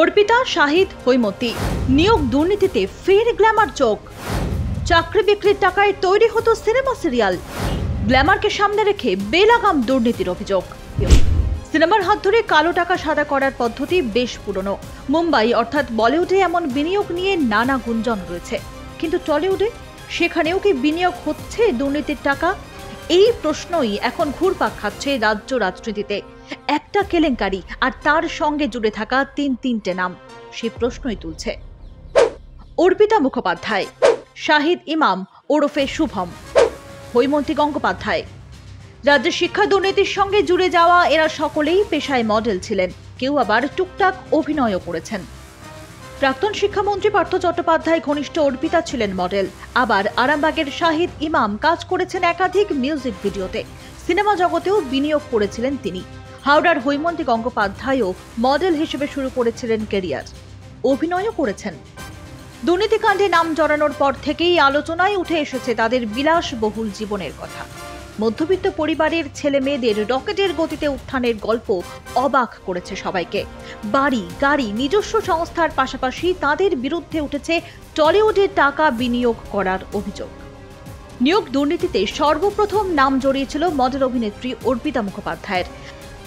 অর্পিতা, শাহিদ, হৈমতি। নিয়োগ দুর্নীতিতে ফের গ্ল্যামার চোখ। চাকরি বিক্রির টাকায় তৈরি হতো সিনেমা সিরিয়াল। গ্ল্যামারকে সামনে রেখে বেলাগাম দুর্নীতির অভিযোগ। সিনেমার হাত ধরে কালো টাকা সাদা করার পদ্ধতি বেশ পুরনো। মুম্বাই অর্থাৎ বলিউডে এমন বিনিয়োগ নিয়ে নানা গুঞ্জন রয়েছে। কিন্তু টলিউডে সেখানেও কি বিনিয়োগ হচ্ছে দুর্নীতির টাকা? এই প্রশ্নই এখন ঘুরপাক খাচ্ছে রাজ্য রাজনীতিতে। একটা কেলেঙ্কারি আর তার সঙ্গে জুড়ে থাকা তিন তিনটে নাম, সে প্রশ্নই তুলছে। অর্পিতা মুখোপাধ্যায়, শাহিদ ইমাম ওরফে শুভম। হৈমন্তী গঙ্গোপাধ্যায়, রাজ্যের শিক্ষা দুর্নীতির সঙ্গে জুড়ে যাওয়া এরা সকলেই পেশায় মডেল ছিলেন, কেউ আবার টুকটাক অভিনয়ও করেছেন। প্রাক্তন শিক্ষামন্ত্রী পার্থ চট্টোপাধ্যায় ঘনিষ্ঠ অর্পিতা ছিলেন মডেল। আবার আরামবাগের শাহিদ ইমাম কাজ করেছেন একাধিক মিউজিক ভিডিওতে। সিনেমা জগতেও বিনিয়োগ করেছিলেন তিনি। হাওড়ার হৈমন্তী গঙ্গোপাধ্যায়ও মডেল হিসেবে শুরু করেছিলেন কেরিয়ার। অভিনয়ও করেছেন। দুর্নীতিকাণ্ডে নাম জড়ানোর পর থেকেই আলোচনায় উঠে এসেছে তাদের বিলাসবহুল জীবনের কথা। মধ্যবিত্ত পরিবারের ছেলে মেয়েদের রকেটের গতিতে উত্থানের গল্প অবাক করেছে সবাইকে। বাড়ি, গাড়ি, নিজস্ব সংস্থার পাশাপাশি তাদের বিরুদ্ধে উঠেছে টলিউডে টাকা বিনিয়োগ করার অভিযোগ। নিয়োগ দুর্নীতিতে সর্বপ্রথম নাম জড়িয়েছিল মডেল অভিনেত্রী অর্পিতা মুখোপাধ্যায়ের।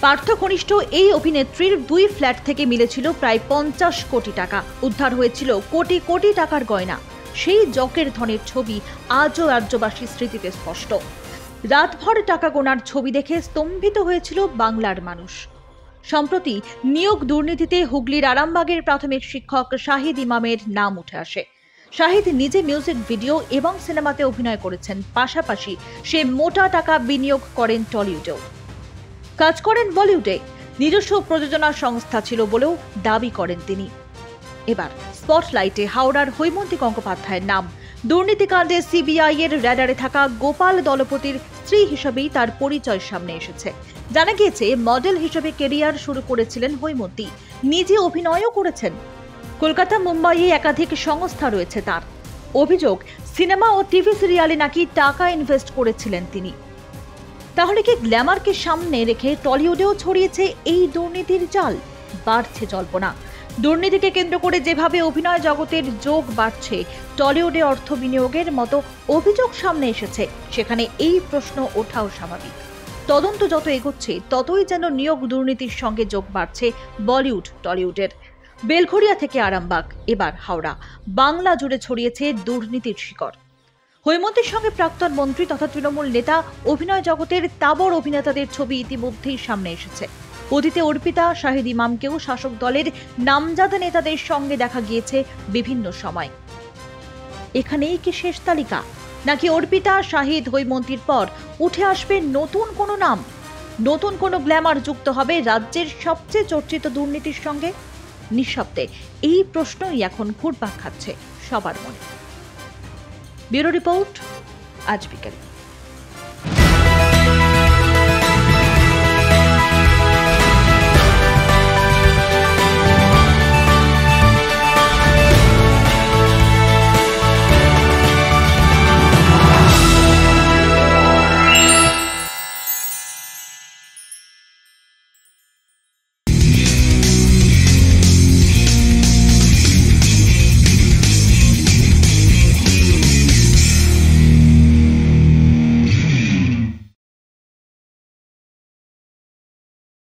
পার্থ ঘনিষ্ঠ এই অভিনেত্রীর দুই ফ্ল্যাট থেকে মিলেছিল প্রায় পঞ্চাশ কোটি টাকা। উদ্ধার হয়েছিল কোটি কোটি টাকার গয়না। সেই জকের ধনের ছবি আজও রাজ্যবাসীর স্মৃতিতে স্পষ্ট। রাতভর টাকা গোনার ছবি দেখে স্তম্ভিত হয়েছিল বাংলার মানুষ। সম্প্রতি নিয়োগ দুর্নীতিতে হুগলির আরামবাগের প্রাথমিক শিক্ষক শাহিদ ইমামের নাম উঠে আসে। শাহিদ নিজে মিউজিক ভিডিও এবং সিনেমাতে অভিনয় করেছেন। পাশাপাশি সে মোটা টাকা বিনিয়োগ করেন টলিউডেও। কাজ করেন বলিউডে। নিজস্ব প্রযোজনা সংস্থা ছিল বলেও দাবি করেন তিনি। এবার স্পটলাইটে হাওড়ার হৈমন্তী গঙ্গোপাধ্যায়ের নাম। দুর্নীতিকাণ্ডে সিবিআই এর র্যাডারে থাকা গোপাল দলপতির স্ত্রী হিসেবেই তার পরিচয় সামনে এসেছে। জানা গিয়েছে, মডেল হিসেবে কেরিয়ার শুরু করেছিলেন হৈমন্তী। নিজে অভিনয়ও করেছেন। কলকাতা মুম্বাইয়ে একাধিক সংস্থা রয়েছে তার। অভিযোগ, সিনেমা ও টিভি সিরিয়ালে নাকি টাকা ইনভেস্ট করেছিলেন তিনি। তাহলে কি গ্ল্যামারকে সামনে রেখে টলিউডেও ছড়িয়েছে এই দুর্নীতির জাল? বাড়ছে জল্পনা। দুর্নীতিকে কেন্দ্র করে যেভাবে অভিনয় জগতের যোগ বাড়ছে, টলিউডে অর্থ বিনিয়োগের মতো অভিযোগ সামনে এসেছে, সেখানে এই প্রশ্ন ওঠাও স্বাভাবিক। তদন্ত যত এগোচ্ছে, ততই যেন নিয়োগ দুর্নীতির সঙ্গে যোগ বাড়ছে বলিউড, টলিউডের। বেলঘরিয়া থেকে আরামবাগ, এবার হাওড়া। বাংলা জুড়ে ছড়িয়েছে দুর্নীতির শিকড়। হৈমন্তীর সঙ্গে প্রাক্তন মন্ত্রী তথা তৃণমূল নেতা অভিনয় জগতের তাবর অভিনেতাদের ছবি ইতিমধ্যেই সামনে এসেছে। অতীতে অর্পিতা, শাহিদ ইমামকেও শাসক দলের নামজাদা নেতাদের সঙ্গে দেখা গিয়েছে বিভিন্ন সময়। এখানেই কি শেষ তালিকা? নাকি অর্পিতা, শাহিদ, হৈমন্তীর পর উঠে আসবে নতুন কোনো নাম? নতুন কোনো গ্ল্যামার যুক্ত হবে রাজ্যের সবচেয়ে চর্চিত দুর্নীতির সঙ্গে? নিঃশব্দে এই প্রশ্নই এখন ঘুরপাক খাচ্ছে সবার মনে। ব্যুরো রিপোর্ট, আজ বিকেল।